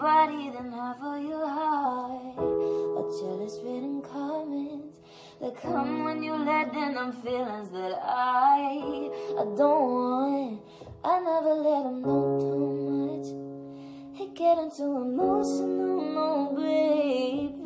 body than half of your heart. A jealous written comments that come when you let in them feelings that I I don't want. I never let them know too much. It get into emotional, no, baby.